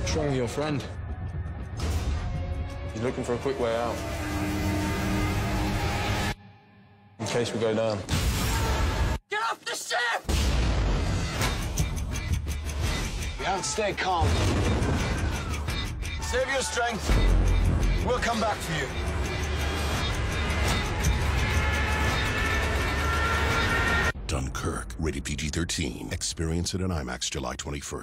What's wrong with your friend? He's looking for a quick way out. In case we go down. Get off the ship! You have to stay calm. Save your strength. We'll come back for you. Dunkirk, rated PG 13. Experience it in IMAX July 21st.